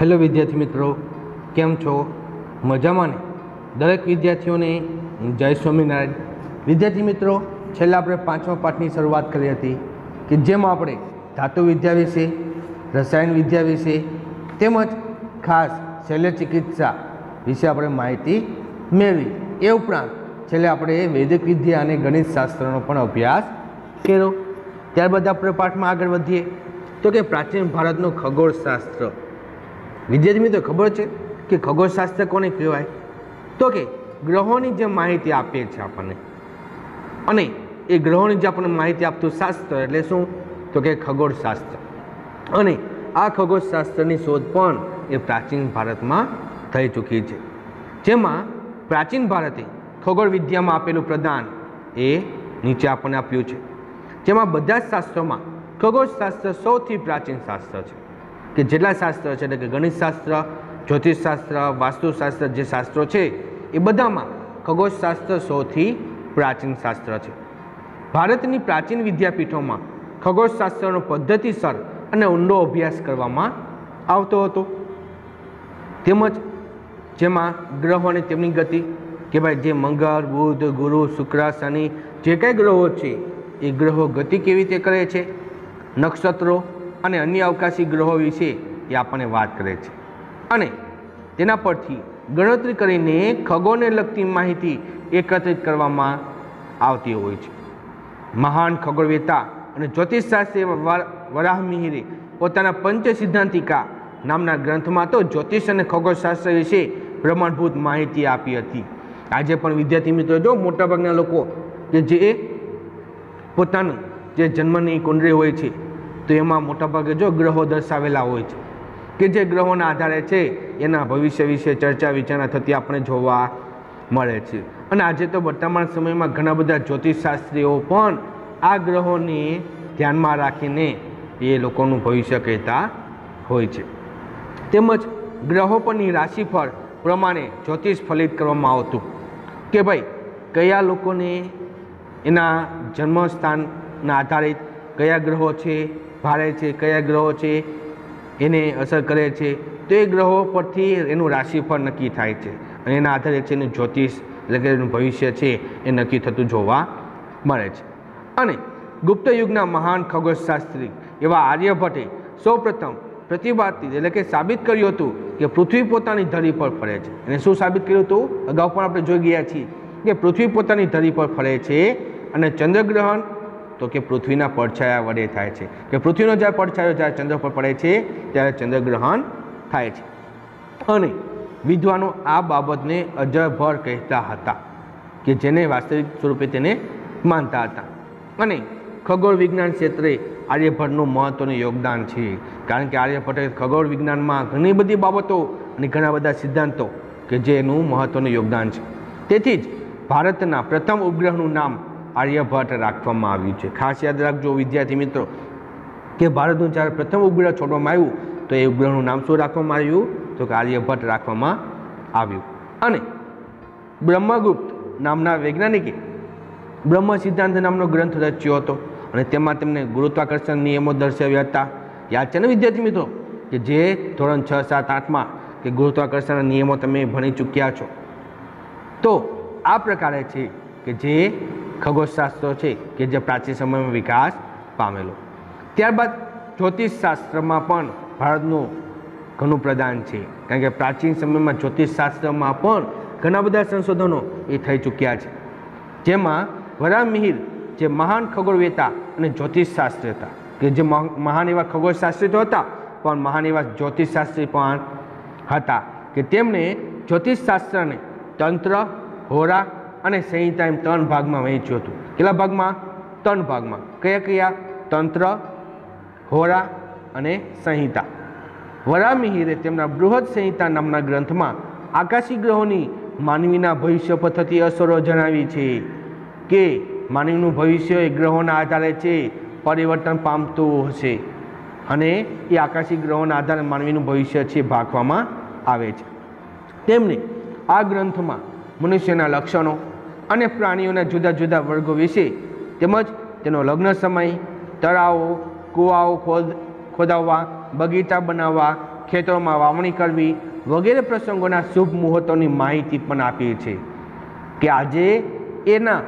Hello વિદ્યાર્થી મિત્રો, કેમ છો? મજામાં ને? દરેક વિદ્યાર્થીઓને જય સ્વામિનારાયણ. વિદ્યાર્થી મિત્રો, છેલ્લા આપણે પાંચમા પાઠની શરૂઆત કરી હતી કે જેમાં આપણે ધાતુ વિદ્યા વિશે, રસાયણ વિદ્યા વિશે તેમજ ખાસ શલ્ય ચિકિત્સા વિશે આપણે માહિતી મેળવી. એ ઉપરાંત છેલ્લે આપણે વૈદિક વિદ્યા અને ગણિત શાસ્ત્રનો પણ અભ્યાસ કર્યો. ત્યારબાદ આપણે પાઠમાં આગળ વધીએ. તો કે પ્રાચીન ભારતનું ખગોળશાસ્ત્ર. વિદ્યાર્થી મિત્રો, ખબર છે કે ખગોળશાસ્ત્ર કોને કહેવાય? તો કે ગ્રહોની જે માહિતી આપે છે આપણને. અને એ ગ્રહોની જે આપણને માહિતી આપતું શાસ્ત્ર એટલે શું? તો કે ખગોળશાસ્ત્ર. અને આ ખગોળશાસ્ત્રની શોધ પણ એ પ્રાચીન ભારતમાં થઈ ચૂકી છે. જેમાં પ્રાચીન ભારતે ખગોળ વિદ્યામાં આપેલું પ્રદાન એ નીચે આપણને આપ્યું છે. જેમાં બધા જ શાસ્ત્રોમાં ખગોળશાસ્ત્ર સૌથી પ્રાચીન શાસ્ત્ર છે. કે જેટલા શાસ્ત્ર છે, એટલે કે ગણિતશાસ્ત્ર જ્યોતિષશાસ્ત્ર વાસ્તુશાસ્ત્ર જે શાસ્ત્રો છે, એ બધામાં ખગોળશાસ્ત્ર સૌથી પ્રાચીન શાસ્ત્ર છે. ભારતની પ્રાચીન વિદ્યાપીઠોમાં ખગોળશાસ્ત્રનો પદ્ધતિસર અને ઊંડો અભ્યાસ કરવામાં આવતો હતો. તેમજ જેમાં ગ્રહો અને તેમની ગતિ, કે ભાઈ જે મંગળ, બુધ, ગુરુ, શુક્ર, શનિ, જે કાંઈ ગ્રહો છે, એ ગ્રહો ગતિ કેવી રીતે કરે છે? નક્ષત્રો અને અન્ય અવકાશી ગ્રહો વિશે એ આપણને વાત કરે છે. અને તેના પરથી ગણતરી કરીને ખગોળને લગતી માહિતી એકત્રિત કરવામાં આવતી હોય છે. મહાન ખગોળવેતા અને જ્યોતિષશાસ્ત્રી વરાહમિહિરે પોતાના પંચ સિદ્ધાંતિકા નામના ગ્રંથમાં તો જ્યોતિષ અને ખગોળશાસ્ત્ર વિશે પ્રમાણભૂત માહિતી આપી હતી. આજે પણ વિદ્યાર્થી મિત્રો જો મોટાભાગના લોકો કે જે પોતાનું જે જન્મની કુંડળી હોય છે તો એમાં મોટાભાગે જો ગ્રહો દર્શાવેલા હોય છે, કે જે ગ્રહોના આધારે છે, એના ભવિષ્ય વિશે ચર્ચા વિચારણા થતી આપણે જોવા મળે છે. અને આજે તો વર્તમાન સમયમાં ઘણા બધા જ્યોતિષશાસ્ત્રીઓ પણ આ ગ્રહોને ધ્યાનમાં રાખીને એ લોકોનું ભવિષ્ય કહેતા હોય છે. તેમજ ગ્રહો પરની રાશિફળ પ્રમાણે જ્યોતિષ ફલિત કરવામાં આવતું, કે ભાઈ કયા લોકોને એના જન્મસ્થાનના આધારિત કયા ગ્રહો છે ભારે છે, કયા ગ્રહો છે, એને અસર કરે છે, તો એ ગ્રહો પરથી એનું રાશિફળ નક્કી થાય છે. અને એના આધારે છે એનું જ્યોતિષ એટલે કે એનું ભવિષ્ય છે, એ નક્કી થતું જોવા મળે છે. અને ગુપ્ત યુગના મહાન ખગોળશાસ્ત્રી એવા આર્યભટ્ટે સૌપ્રથમ પ્રતિભાતી એટલે કે સાબિત કર્યું હતું કે પૃથ્વી પોતાની ધરી પર ફરે છે. અને શું સાબિત કર્યું હતું? અગાઉ પણ આપણે જોઈ ગયા છીએ કે પૃથ્વી પોતાની ધરી પર ફરે છે અને ચંદ્રગ્રહણ તો કે પૃથ્વીના પડછાયા વડે થાય છે. કે પૃથ્વીનો જ્યારે પડછાયો જ્યારે ચંદ્ર પર પડે છે, ત્યારે ચંદ્રગ્રહણ થાય છે. અને વિદ્વાનો આ બાબતને અજરભર કહેતા હતા કે જેને વાસ્તવિક સ્વરૂપે તેને માનતા હતા. અને ખગોળ વિજ્ઞાન ક્ષેત્રે આર્યભટ્ટનું મહત્ત્વનું યોગદાન છે. કારણ કે આર્યભટ્ટે ખગોળ વિજ્ઞાનમાં ઘણી બધી બાબતો અને ઘણા બધા સિદ્ધાંતો કે જેનું મહત્ત્વનું યોગદાન છે. તેથી જ ભારતના પ્રથમ ઉપગ્રહનું નામ આર્યભટ્ટ રાખવામાં આવ્યું છે. ખાસ યાદ રાખજો વિદ્યાર્થી મિત્રો, કે ભારતનું જ્યારે પ્રથમ ઉપગ્રહ છોડવામાં આવ્યું, તો એ ઉપગ્રહનું નામ શું રાખવામાં આવ્યું? તો કે આર્યભટ્ટ રાખવામાં આવ્યું. અને બ્રહ્મગુપ્ત નામના વૈજ્ઞાનિકે બ્રહ્મ સિદ્ધાંત નામનો ગ્રંથ રચ્યો હતો અને તેમાં તેમને ગુરુત્વાકર્ષણ નિયમો દર્શાવ્યા હતા. યાદ છે ને વિદ્યાર્થી મિત્રો, કે જે ધોરણ છ, સાત, આઠમાં કે ગુરુત્વાકર્ષણના નિયમો તમે ભણી ચૂક્યા છો. તો આ પ્રકારે છે કે જે ખગોળશાસ્ત્રો છે કે જે પ્રાચીન સમયમાં વિકાસ પામેલો. ત્યારબાદ જ્યોતિષશાસ્ત્રમાં પણ ભારતનું ઘણું પ્રદાન છે. કારણ કે પ્રાચીન સમયમાં જ્યોતિષશાસ્ત્રમાં પણ ઘણા બધા સંશોધનો એ થઈ ચૂક્યા છે. જેમાં વરામિહિર જે મહાન ખગોળવેતા અને જ્યોતિષશાસ્ત્રી હતા. કે જે મહ- મહાન એવા ખગોળશાસ્ત્રી તો હતા, પણ મહાન એવા જ્યોતિષશાસ્ત્રી પણ હતા. કે તેમણે જ્યોતિષશાસ્ત્રને તંત્ર, હોરા અને સંહિતા એમ ત્રણ ભાગમાં વહેંચ્યું હતું. કેટલા ભાગમાં? ત્રણ ભાગમાં. કયા કયા? તંત્ર હોરા અને સંહિતા. વરામિહિરે તેમના બૃહદ સંહિતા નામના ગ્રંથમાં આકાશી ગ્રહોની માનવીના ભવિષ્ય પર થતી અસરો જણાવી છે કે માનવીનું ભવિષ્ય એ ગ્રહોના આધારે છે, પરિવર્તન પામતું હશે અને એ આકાશી ગ્રહોના આધારે માનવીનું ભવિષ્ય છે ભાગવામાં આવે છે. તેમણે આ ગ્રંથમાં મનુષ્યના લક્ષણો અને પ્રાણીઓના જુદા જુદા વર્ગો વિશે, તેમજ તેનો લગ્ન સમય, તળાવો, કૂવાઓ ખોદ, ખોદાવવા, બગીચા બનાવવા, ખેતરોમાં વાવણી કરવી વગેરે પ્રસંગોના શુભ મુહૂર્તોની માહિતી પણ આપીએ છીએ કે આજે એના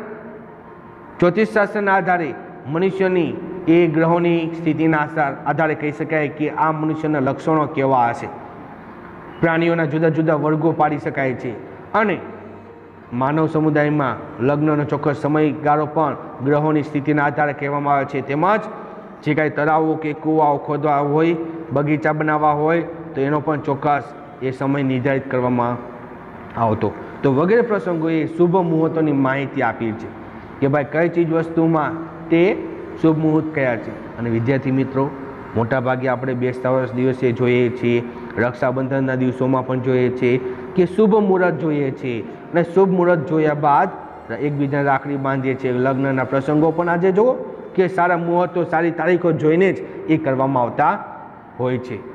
જ્યોતિષશાસ્ત્રના આધારે મનુષ્યની એ ગ્રહોની સ્થિતિના આધારે કહી શકાય કે આ મનુષ્યના લક્ષણો કેવા હશે. પ્રાણીઓના જુદા જુદા વર્ગો પાડી શકાય છે અને માનવ સમુદાયમાં લગ્નનો ચોક્કસ સમયગાળો પણ ગ્રહોની સ્થિતિના આધારે કહેવામાં આવે છે. તેમજ જે કાંઈ તળાવો કે કૂવાઓ ખોદવા હોય, બગીચા બનાવવા હોય, તો એનો પણ ચોક્કસ એ સમય નિર્ધારિત કરવામાં આવતો. તો વગેરે પ્રસંગોએ શુભ મુહૂર્તોની માહિતી આપી છે કે ભાઈ કઈ ચીજ વસ્તુમાં તે શુભ મુહૂર્ત કયા છે? અને વિદ્યાર્થી મિત્રો, મોટાભાગે આપણે બેસતા વર્ષ દિવસે જોઈએ છીએ, રક્ષાબંધનના દિવસોમાં પણ જોઈએ છીએ કે શુભ મુહૂર્ત જોઈએ છીએ. અને શુભ મુહૂર્ત જોયા બાદ એકબીજાને રાખડી બાંધીએ છીએ. લગ્નના પ્રસંગો પણ આજે જુઓ કે સારા મુહૂર્તો, સારી તારીખો જોઈને જ એ કરવામાં આવતા હોય છે.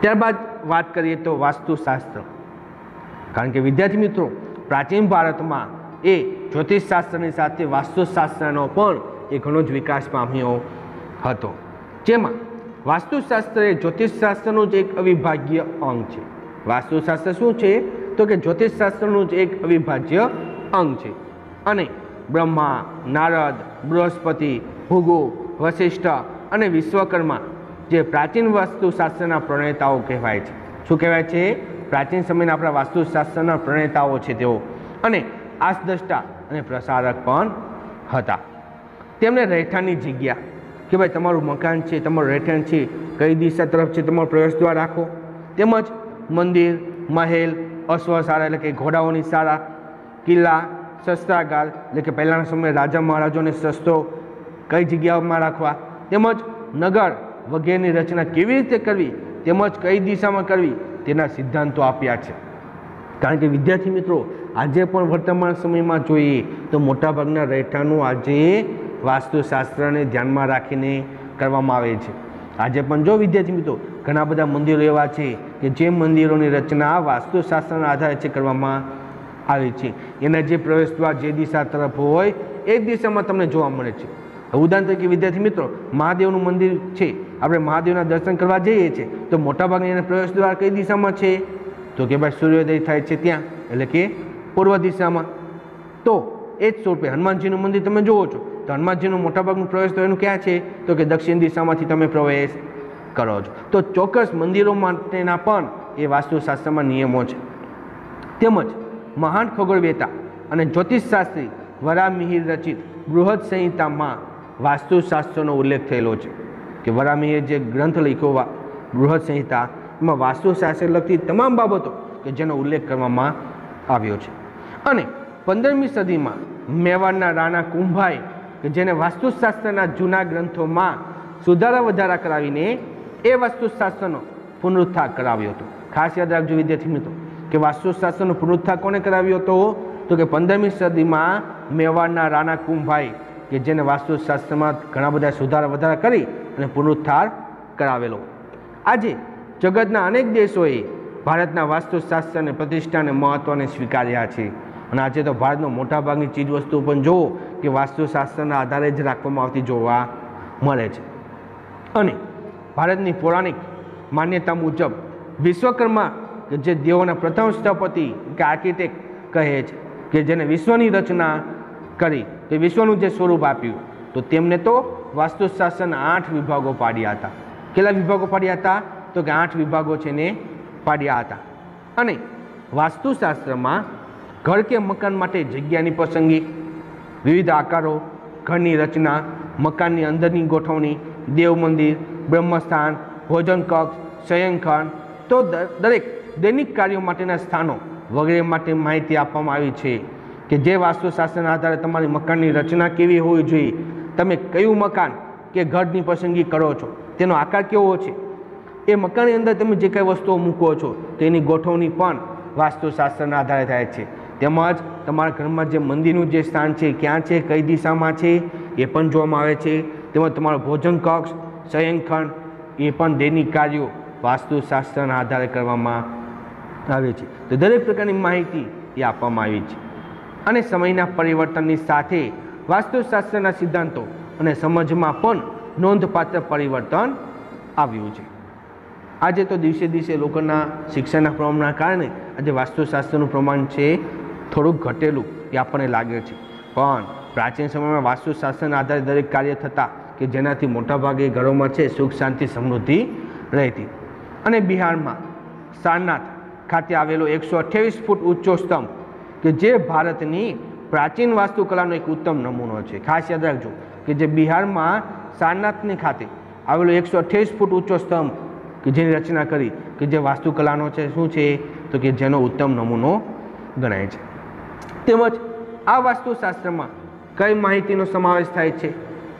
ત્યારબાદ વાત કરીએ તો વાસ્તુશાસ્ત્ર. કારણ કે વિદ્યાર્થી મિત્રો, પ્રાચીન ભારતમાં એ જ્યોતિષશાસ્ત્રની સાથે વાસ્તુશાસ્ત્રનો પણ એ ઘણો જ વિકાસ પામ્યો હતો. જેમાં વાસ્તુશાસ્ત્ર એ જ્યોતિષશાસ્ત્રનું જ એક અવિભાગ્ય અંગ છે. વાસ્તુશાસ્ત્ર શું છે? તો કે જ્યોતિષશાસ્ત્રનું જ એક અવિભાજ્ય અંગ છે. અને બ્રહ્મા, નારદ, બૃહસ્પતિ, ભૂગો વશિષ્ઠ અને વિશ્વકર્મા જે પ્રાચીન વાસ્તુશાસ્ત્રના પ્રણેતાઓ કહેવાય છે. શું કહેવાય છે? પ્રાચીન સમયના આપણા વાસ્તુશાસ્ત્રના પ્રણેતાઓ છે તેઓ. અને આસદ્રષ્ટા અને પ્રસારક પણ હતા. તેમને રહેઠાણની જગ્યા કે ભાઈ તમારું મકાન છે, તમારું રહેઠાણ છે, કઈ દિશા તરફ છે, તમારો પ્રવેશ દ્વાર રાખો. તેમજ મંદિર, મહેલ, અશ્વશાળા એટલે કે ઘોડાઓની શાળા, કિલ્લા, શસ્ત્રાગાર એટલે કે પહેલાંના સમયે રાજા મહારાજોને શસ્ત્રો કઈ જગ્યાઓમાં રાખવા, તેમજ નગર વગેરેની રચના કેવી રીતે કરવી, તેમજ કઈ દિશામાં કરવી, તેના સિદ્ધાંતો આપ્યા છે. કારણ કે વિદ્યાર્થી મિત્રો, આજે પણ વર્તમાન સમયમાં જોઈએ તો મોટાભાગના રહેઠાણો આજે વાસ્તુશાસ્ત્રને ધ્યાનમાં રાખીને કરવામાં આવે છે. આજે પણ જો વિદ્યાર્થી મિત્રો ઘણા બધા મંદિરો એવા છે કે જે મંદિરોની રચના વાસ્તુશાસ્ત્રના આધારે છે કરવામાં આવી છે. એના જે પ્રવેશદ્વાર જે દિશા તરફ હોય, એ દિશામાં તમને જોવા મળે છે. ઉદાહરણ તરીકે, વિદ્યાર્થી મિત્રો, મહાદેવનું મંદિર છે. આપણે મહાદેવના દર્શન કરવા જઈએ છીએ, તો મોટાભાગની એના પ્રવેશદ્વાર કઈ દિશામાં છે? તો કે ભાઈ સૂર્યોદય થાય છે ત્યાં, એટલે કે પૂર્વ દિશામાં. તો એ જ સ્વરૂપે હનુમાનજીનું મંદિર તમે જુઓ છો. તો હનુમાનજીનું મોટાભાગનું પ્રવેશ તો એનું ક્યાં છે? તો કે દક્ષિણ દિશામાંથી તમે પ્રવેશ કરો છો. તો ચોક્કસ મંદિરો માટેના પણ એ વાસ્તુશાસ્ત્રમાં નિયમો છે. તેમજ મહાન ખગોળવેતા અને જ્યોતિષશાસ્ત્રી વરામિહિર રચિત બૃહદ સંહિતામાં વાસ્તુશાસ્ત્રનો ઉલ્લેખ થયેલો છે કે વરામિહિર જે ગ્રંથ લખ્યો બૃહદ સંહિતા, એમાં વાસ્તુશાસ્ત્ર લગતી તમામ બાબતો કે જેનો ઉલ્લેખ કરવામાં આવ્યો છે. અને પંદરમી સદીમાં મેવાડના રાણા કુંભાઈ કે જેને વાસ્તુશાસ્ત્રના જૂના ગ્રંથોમાં સુધારા વધારા કરાવીને એ વાસ્તુશાસ્ત્રનો પુનરુત્થાન કરાવ્યો હતો. ખાસ યાદ રાખજો વિદ્યાર્થી મિત્રો, કે વાસ્તુશાસ્ત્રનો પુનરુત્થાન કોને કરાવ્યો હતો? તો કે પંદરમી સદીમાં મેવાડના રાણા કુંભાઈ, કે જેને વાસ્તુશાસ્ત્રમાં ઘણા બધા સુધારા વધારા કરી અને પુનરુત્થાન કરાવેલો. આજે જગતના અનેક દેશોએ ભારતના વાસ્તુશાસ્ત્રને પ્રતિષ્ઠાને મહત્ત્વને સ્વીકાર્યા છે. અને આજે તો ભારતનો મોટાભાગની ચીજવસ્તુઓ પણ જુઓ કે વાસ્તુશાસ્ત્રના આધારે જ રાખવામાં આવતી જોવા મળે છે. અને ભારતની પૌરાણિક માન્યતા મુજબ વિશ્વકર્મા કે જે દેવોના પ્રથમ સ્થપતિ કે આર્કિટેક્ટ કહે છે, કે જેને વિશ્વની રચના કરી તે વિશ્વનું જે સ્વરૂપ આપ્યું, તો તેમને તો વાસ્તુશાસ્ત્રના આઠ વિભાગો પાડ્યા હતા. કેટલા વિભાગો પાડ્યા હતા? તો કે આઠ વિભાગો છે ને પાડ્યા હતા. અને વાસ્તુશાસ્ત્રમાં ઘર કે મકાન માટે જગ્યાની પસંદગી, વિવિધ આકારો, ઘરની રચના, મકાનની અંદરની ગોઠવણી, દેવ મંદિર બ્રહ્મસ્થાન, ભોજન કક્ષ શયનખંડ તો દરેક દૈનિક કાર્યો માટેના સ્થાનો વગેરે માટે માહિતી આપવામાં આવી છે કે જે વાસ્તુશાસ્ત્રના આધારે તમારી મકાનની રચના કેવી હોવી જોઈએ, તમે કયું મકાન કે ઘરની પસંદગી કરો છો, તેનો આકાર કેવો છે? એ મકાનની અંદર તમે જે કંઈ વસ્તુઓ મૂકો છો તેની ગોઠવણી પણ વાસ્તુશાસ્ત્રના આધારે થાય છે. તેમજ તમારા ઘરમાં જે મંદિરનું જે સ્થાન છે, ક્યાં છે, કઈ દિશામાં છે, એ પણ જોવામાં આવે છે. તેમજ તમારો ભોજન કક્ષ શયનખંડ એ પણ દૈનિક કાર્યો વાસ્તુશાસ્ત્રના આધારે કરવામાં આવે છે. તો દરેક પ્રકારની માહિતી એ આપવામાં આવી છે. અને સમયના પરિવર્તનની સાથે વાસ્તુશાસ્ત્રના સિદ્ધાંતો અને સમજમાં પણ નોંધપાત્ર પરિવર્તન આવ્યું છે. આજે તો દિવસે દિવસે લોકોના શિક્ષણના પ્રમાણના કારણે આજે વાસ્તુશાસ્ત્રનું પ્રમાણ છે થોડુંક ઘટેલું એ આપણને લાગે છે. પણ પ્રાચીન સમયમાં વાસ્તુશાસ્ત્રના આધારે દરેક કાર્ય થતા કે જેનાથી મોટાભાગે ઘરોમાં છે સુખ, શાંતિ, સમૃદ્ધિ રહેતી. અને બિહારમાં સારનાથ ખાતે આવેલો એકસો અઠ્યાવીસ ફૂટ ઊંચો સ્તંભ, કે જે ભારતની પ્રાચીન વાસ્તુકલાનો એક ઉત્તમ નમૂનો છે. ખાસ યાદ રાખજો કે જે બિહારમાં સારનાથની ખાતે આવેલો એકસો અઠ્યાવીસ ફૂટ ઊંચો સ્તંભ, કે જેની રચના કરી, કે જે વાસ્તુકલાનો છે, શું છે, તો કે જેનો ઉત્તમ નમૂનો ગણાય છે. તેમજ આ વાસ્તુશાસ્ત્રમાં કઈ માહિતીનો સમાવેશ થાય છે?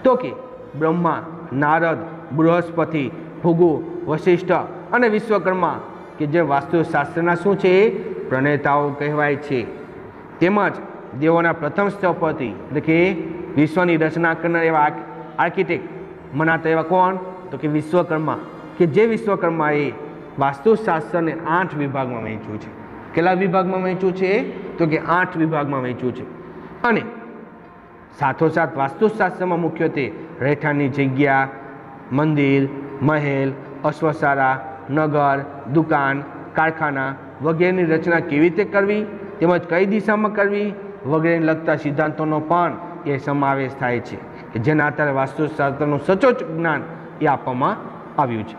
તો કે બ્રહ્મા, નારદ, બૃહસ્પતિ, ભૃગુ વશિષ્ઠ અને વિશ્વકર્મા કે જે વાસ્તુશાસ્ત્રના શું છે? પ્રણેતાઓ કહેવાય છે. તેમજ દેવોના પ્રથમ સ્થપતિ, એટલે કે વિશ્વની રચના કરનાર એવા આર્કિટેક્ટ મનાતા એવા કોણ? તો કે વિશ્વકર્મા. કે જે વિશ્વકર્માએ વાસ્તુશાસ્ત્રને આઠ વિભાગમાં વહેંચ્યું છે. કેટલા વિભાગમાં વહેંચ્યું છે? તો કે આઠ વિભાગમાં વહેંચ્યું છે. અને સાથોસાથ વાસ્તુશાસ્ત્રમાં મુખ્યત્વે રહેઠાણની જગ્યા, મંદિર, મહેલ અશ્વશાળા નગર, દુકાન, કારખાના વગેરેની રચના કેવી રીતે કરવી તેમજ કઈ દિશામાં કરવી વગેરેને લગતા સિદ્ધાંતોનો પણ એ સમાવેશ થાય છે કે જેના આધારે વાસ્તુશાસ્ત્રનું સચોટ જ્ઞાન એ આપવામાં આવ્યું છે.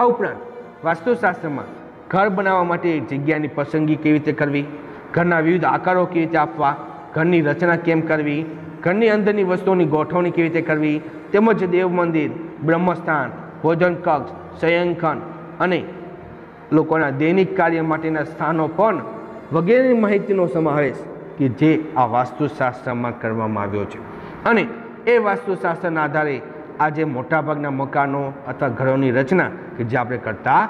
આ ઉપરાંત વાસ્તુશાસ્ત્રમાં ઘર બનાવવા માટે જગ્યાની પસંદગી કેવી રીતે કરવી? ઘરના વિવિધ આકારો કેવી રીતે આપવા? ઘરની રચના કેમ કરવી? ઘરની અંદરની વસ્તુઓની ગોઠવણી કેવી રીતે કરવી? તેમજ દેવ મંદિર, બ્રહ્મસ્થાન, ભોજન કક્ષ, શયનખંડ અને લોકોના દૈનિક કાર્ય માટેના સ્થાનો પણ વગેરેની માહિતીનો સમાવેશ કે જે આ વાસ્તુશાસ્ત્રમાં કરવામાં આવ્યો છે. અને એ વાસ્તુશાસ્ત્રના આધારે આજે મોટાભાગના મકાનો અથવા ઘરોની રચના કે જે આપણે કરતા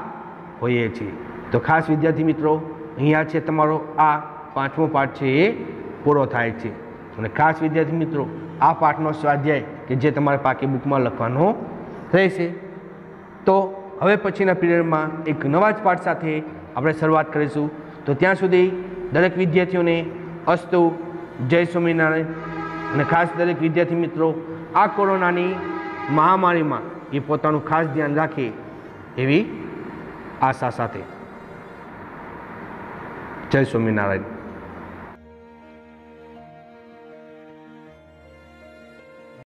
હોઈએ છીએ. તો ખાસ વિદ્યાર્થી મિત્રો, અહીંયા છે તમારો આ પાંચમો પાઠ છે એ પૂરો થાય છે. અને ખાસ વિદ્યાર્થી મિત્રો, આ પાઠનો સ્વાધ્યાય કે જે તમારે પાકી બુકમાં લખવાનો રહેશે. તો હવે પછીના પીરિયડમાં એક નવા જ પાઠ સાથે આપણે શરૂઆત કરીશું. તો ત્યાં સુધી દરેક વિદ્યાર્થીઓને અસ્તુ, જય સ્વામિનારાયણ. અને ખાસ દરેક વિદ્યાર્થી મિત્રો, આ કોરોનાની મહામારીમાં એ પોતાનું ખાસ ધ્યાન રાખે એવી આશા સાથે. જય સ્વામિનારાયણ.